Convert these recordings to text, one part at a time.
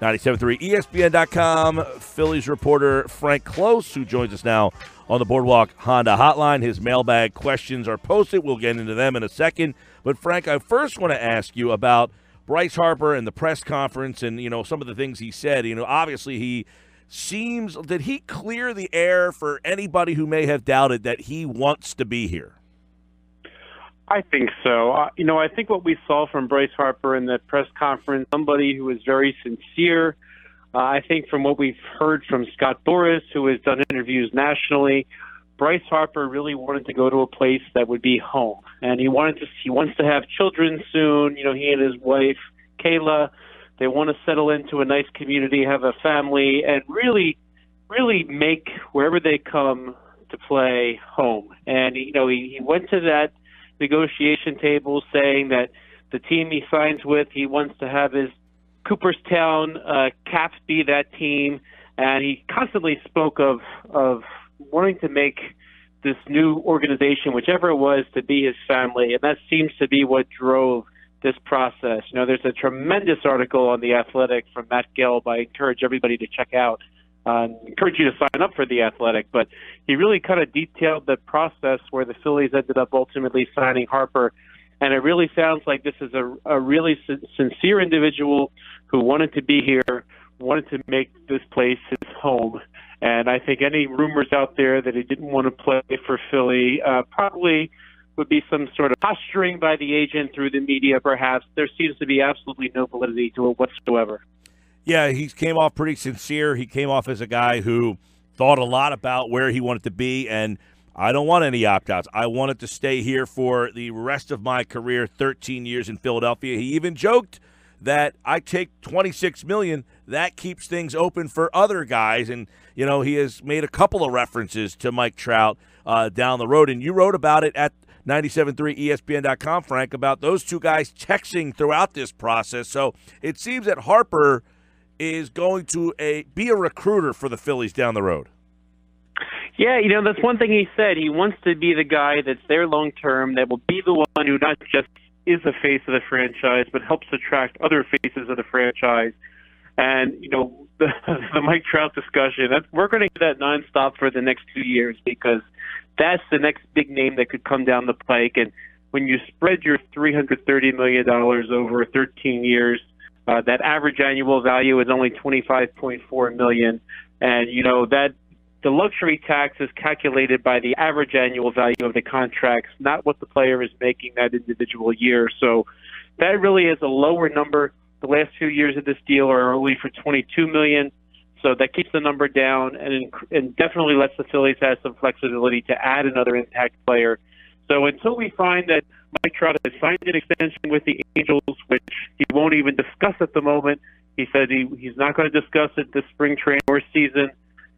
97.3 ESPN.com, Phillies reporter Frank Klose, who joins us now on the Boardwalk Honda hotline. His mailbag questions are posted. We'll get into them in a second. But, Frank, I first want to ask you about Bryce Harper and the press conference and, you know, some of the things he said. You know, obviously he seems, did he clear the air for anybody who may have doubted that he wants to be here? I think so. Uh, you know, I think what we saw from Bryce Harper in the press conference, somebody who was very sincere. Uh, I think from what we've heard from Scott Boras, who has done interviews nationally, Bryce Harper really wanted to go to a place that would be home, and he wanted to. He wants to have children soon. You know, he and his wife Kayla, they want to settle into a nice community, have a family, and really, really make wherever they come to play home. And you know, he, he went to that negotiation table saying that the team he signs with, he wants to have his Cooperstown uh, Caps be that team, and he constantly spoke of of wanting to make this new organization, whichever it was, to be his family, and that seems to be what drove this process. You know, there's a tremendous article on the Athletic from Matt Gelb. I encourage everybody to check out uh, encourage you to sign up for the Athletic, but he really kind of detailed the process where the Phillies ended up ultimately signing Harper, and it really sounds like this is a, a really sin- sincere individual who wanted to be here, wanted to make this place his home, and I think any rumors out there that he didn't want to play for Philly uh, probably would be some sort of posturing by the agent through the media, perhaps. There seems to be absolutely no validity to it whatsoever. Yeah, he came off pretty sincere. He came off as a guy who thought a lot about where he wanted to be, and I don't want any opt outs. I wanted to stay here for the rest of my career, 13 years in Philadelphia. He even joked that I take 26 million. That keeps things open for other guys, and you know he has made a couple of references to Mike Trout uh, down the road, and you wrote about it at 97.3 ESPN.com, Frank, about those two guys texting throughout this process. So it seems that Harper is going to a be a recruiter for the Phillies down the road. Yeah, you know that's one thing he said. He wants to be the guy that's there long term, that will be the one who not just is the face of the franchise, but helps attract other faces of the franchise. And you know the, the Mike Trout discussion. We're going to get that nonstop for the next two years because that's the next big name that could come down the pike. And when you spread your three hundred thirty million dollars over thirteen years, uh, that average annual value is only 25.4 million, and you know that the luxury tax is calculated by the average annual value of the contracts, not what the player is making that individual year. So that really is a lower number. The last few years of this deal are only for 22 million. So that keeps the number down and, and definitely lets the Phillies have some flexibility to add another impact player. So until we find that Mike Trout has signed an extension with the Angels, which he won't even discuss at the moment. He said he, he's not going to discuss it this spring training or season,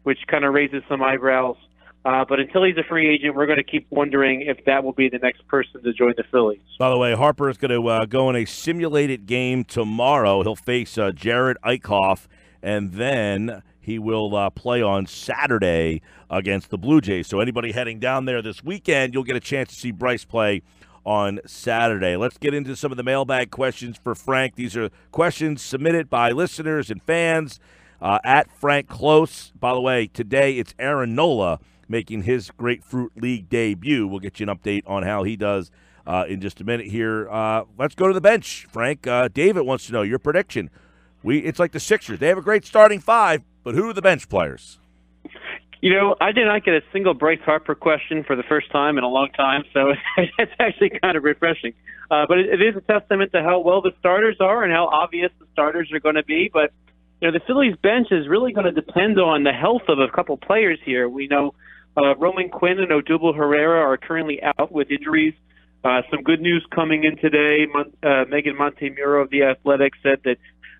which kind of raises some eyebrows. Uh, but until he's a free agent, we're going to keep wondering if that will be the next person to join the Phillies. By the way, Harper is going to uh, go in a simulated game tomorrow. He'll face uh, Jerad Eickhoff, and then he will uh, play on Saturday against the Blue Jays. So anybody heading down there this weekend, you'll get a chance to see Bryce play on Saturday. Let's get into some of the mailbag questions for Frank. These are questions submitted by listeners and fans uh, at Frank Klose. By the way, today it's Aaron Nola making his Grapefruit League debut. We'll get you an update on how he does uh, in just a minute here. Uh, let's go to the bench, Frank. Uh, David wants to know your prediction. We It's like the Sixers. They have a great starting five, but who are the bench players? You know, I did not get a single Bryce Harper question for the first time in a long time, so it's actually kind of refreshing. Uh, but it, it is a testament to how well the starters are and how obvious the starters are going to be. But you know, the Phillies bench is really going to depend on the health of a couple players here. We know uh, Roman Quinn and Odubel Herrera are currently out with injuries. Uh, some good news coming in today. Mon- uh, Meghan Montemurro of the Athletic said that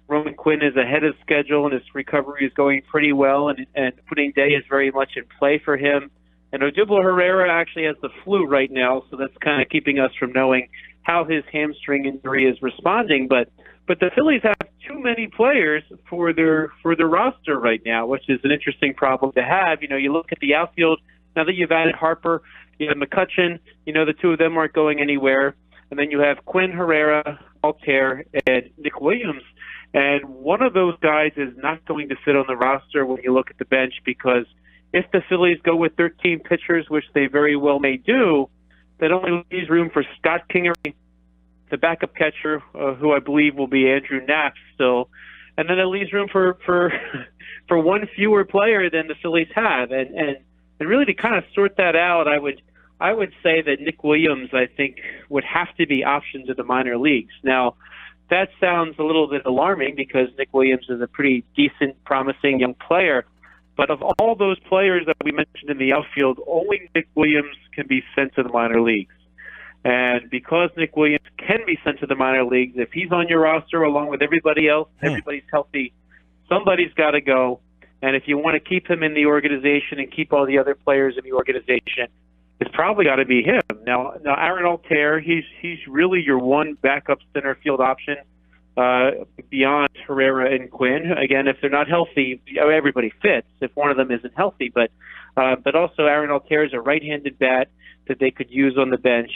Roman Quinn is ahead of schedule and his recovery is going pretty well, and, and opening day is very much in play for him. And Odubel Herrera actually has the flu right now, so that's kind of keeping us from knowing how his hamstring injury is responding. But but the Phillies have too many players for their for their roster right now, which is an interesting problem to have. You know, you look at the outfield now that you've added Harper, you have McCutchen. You know, the two of them aren't going anywhere, and then you have Quinn Herrera, Altherr, and Nick Williams. And one of those guys is not going to sit on the roster when you look at the bench because if the Phillies go with 13 pitchers, which they very well may do, that only leaves room for Scott Kingery, the backup catcher, uh, who I believe will be Andrew Knapp still, and then it leaves room for for for one fewer player than the Phillies have, and and and really to kind of sort that out, I would I would say that Nick Williams, I think, would have to be optioned to the minor leagues. Now, that sounds a little bit alarming because Nick Williams is a pretty decent, promising young player. But of all those players that we mentioned in the outfield, only Nick Williams can be sent to the minor leagues. And because Nick Williams can be sent to the minor leagues, if he's on your roster along with everybody else, hmm. everybody's healthy, somebody's got to go. And if you want to keep him in the organization and keep all the other players in the organization, it's probably got to be him. Now, now Aaron Altherr, he's he's really your one backup center field option uh, beyond Herrera and Quinn. Again, if they're not healthy, everybody fits. If one of them isn't healthy, but uh, but also Aaron Altherr is a right-handed bat that they could use on the bench.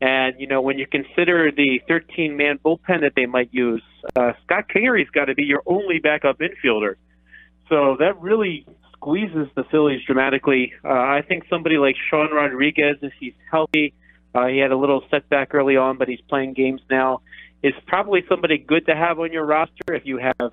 And you know, when you consider the 13-man bullpen that they might use, uh, Scott Kingery's got to be your only backup infielder. So that really squeezes the Phillies dramatically. Uh, I think somebody like Sean Rodriguez, if he's healthy, uh, he had a little setback early on, but he's playing games now, is probably somebody good to have on your roster if you have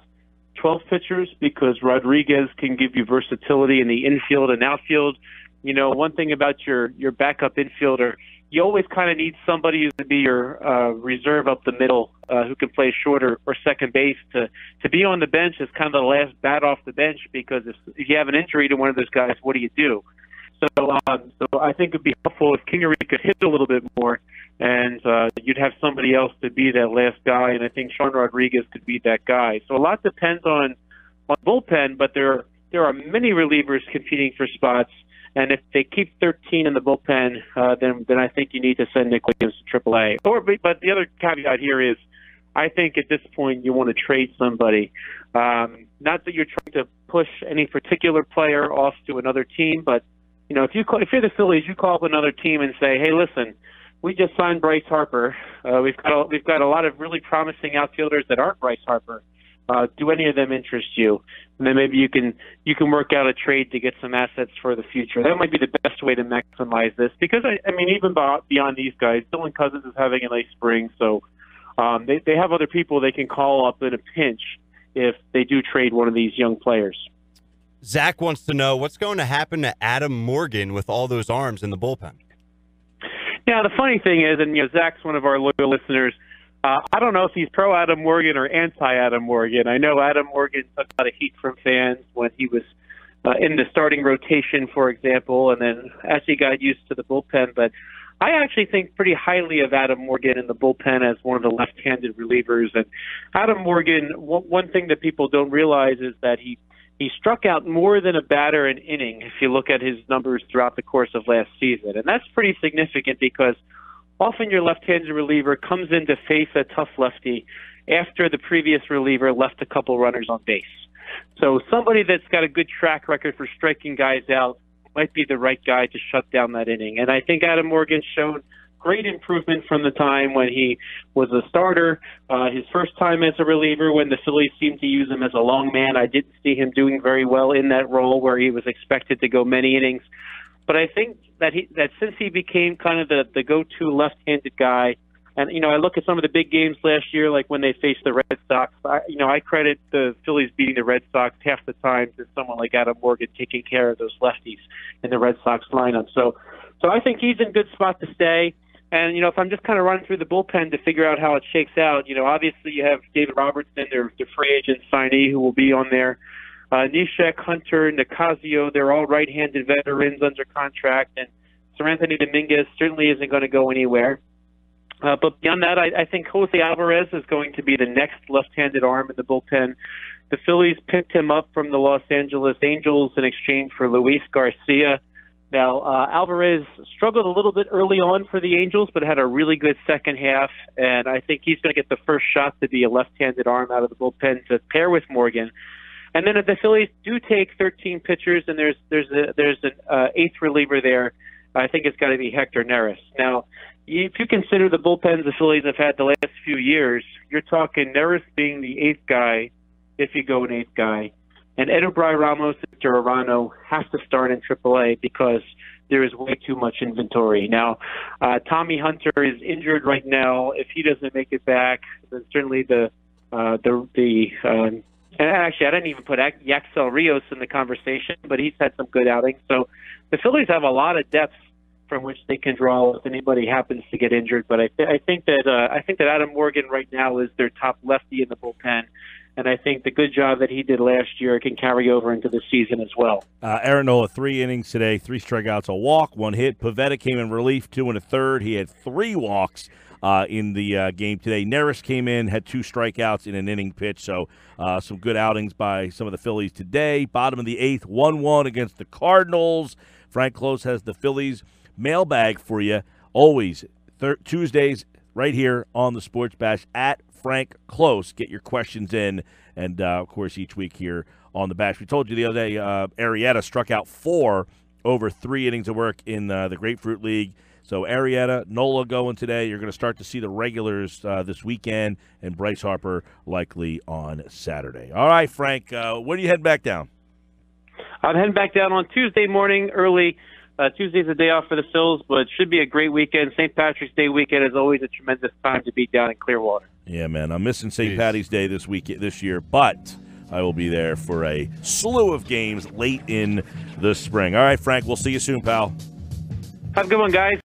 12 pitchers because Rodriguez can give you versatility in the infield and outfield. You know, one thing about your your backup infielder, you always kind of need somebody to be your uh, reserve up the middle uh, who can play short or, or second base. To to be on the bench is kind of the last bat off the bench because if, if you have an injury to one of those guys, what do you do? So, um, so I think it'd be helpful if Kingery could hit a little bit more, and uh, you'd have somebody else to be that last guy. And I think Sean Rodriguez could be that guy. So a lot depends on on bullpen, but there there are many relievers competing for spots. And if they keep 13 in the bullpen, uh, then then I think you need to send Nick Williams to AAA. Or, but the other caveat here is, I think at this point you want to trade somebody. Um, not that you're trying to push any particular player off to another team, but you know if you call, if you're the Phillies, you call up another team and say, hey, listen, we just signed Bryce Harper. Uh, we've got a, we've got a lot of really promising outfielders that aren't Bryce Harper. Uh, do any of them interest you? And then maybe you can you can work out a trade to get some assets for the future. That might be the best way to maximize this because I, I mean even beyond these guys, Dylan Cozens is having a nice spring, so um, they they have other people they can call up in a pinch if they do trade one of these young players. Zach wants to know what's going to happen to Adam Morgan with all those arms in the bullpen. Yeah, the funny thing is, and you know, Zach's one of our loyal listeners. Uh, I don't know if he's pro Adam Morgan or anti Adam Morgan. I know Adam Morgan took a lot of heat from fans when he was uh, in the starting rotation, for example, and then as he got used to the bullpen. But I actually think pretty highly of Adam Morgan in the bullpen as one of the left-handed relievers. And Adam Morgan, one, one thing that people don't realize is that he he struck out more than a batter an inning if you look at his numbers throughout the course of last season. And that's pretty significant because often your left-handed reliever comes in to face a tough lefty after the previous reliever left a couple runners on base. So somebody that's got a good track record for striking guys out might be the right guy to shut down that inning. And I think Adam Morgan showed great improvement from the time when he was a starter. Uh, his first time as a reliever, when the Phillies seemed to use him as a long man, I didn't see him doing very well in that role where he was expected to go many innings. But I think that he that since he became kind of the the go-to left-handed guy, and you know I look at some of the big games last year, like when they faced the Red Sox. I, you know I credit the Phillies beating the Red Sox half the time to someone like Adam Morgan taking care of those lefties in the Red Sox lineup. So, so I think he's in good spot to stay. And you know, if I'm just kind of running through the bullpen to figure out how it shakes out, you know, obviously you have David Robertson, their, their free agent signee, who will be on there. Uh, Neshek, Hunter, Nicasio, they're all right-handed veterans under contract, and Seranthony Dominguez certainly isn't going to go anywhere. Uh, but beyond that, I, I think Jose Alvarez is going to be the next left-handed arm in the bullpen. The Phillies picked him up from the Los Angeles Angels in exchange for Luis Garcia. Now, uh, Alvarez struggled a little bit early on for the Angels, but had a really good second half, and I think he's going to get the first shot to be a left-handed arm out of the bullpen to pair with Morgan. And then if the Phillies do take 13 pitchers, and there's there's a, there's an uh, eighth reliever there, I think it's got to be Hector Neris. Now, if you consider the bullpens the Phillies have had the last few years, you're talking Neris being the eighth guy, if you go an eighth guy, and Edubray Ramos and Durarano have to start in AAA because there is way too much inventory. Now, uh, Tommy Hunter is injured right now. If he doesn't make it back, then certainly the uh, the the um, and actually I didn't even put Yacksel Rios in the conversation, but he's had some good outings. So the Phillies have a lot of depth from which they can draw if anybody happens to get injured. But I, th- I think that uh, I think that Adam Morgan right now is their top lefty in the bullpen, and I think the good job that he did last year can carry over into the season as well. Uh, Aaron Nola, three innings today, three strikeouts, a walk, one hit. Pivetta came in relief, two and a third. He had three walks. Uh, in the uh, game today. Neris came in, had two strikeouts in an inning pitch, so uh, some good outings by some of the Phillies today. Bottom of the eighth, 1 1 against the Cardinals. Frank Klose has the Phillies mailbag for you always thir- Tuesdays right here on the Sports Bash at Frank Klose. Get your questions in, and uh, of course each week here on the Bash. We told you the other day, uh, Arrieta struck out four over three innings of work in uh, the Grapefruit League. So Arrieta, Nola going today. You're going to start to see the regulars uh, this weekend, and Bryce Harper likely on Saturday. All right, Frank, uh, when are you heading back down? I'm heading back down on Tuesday morning early. Uh, Tuesday's a day off for the Phils, but it should be a great weekend. St. Patrick's Day weekend is always a tremendous time to be down in Clearwater. Yeah, man, I'm missing St. Patty's Day this week this year, but I will be there for a slew of games late in the spring. All right, Frank, we'll see you soon, pal. Have a good one, guys.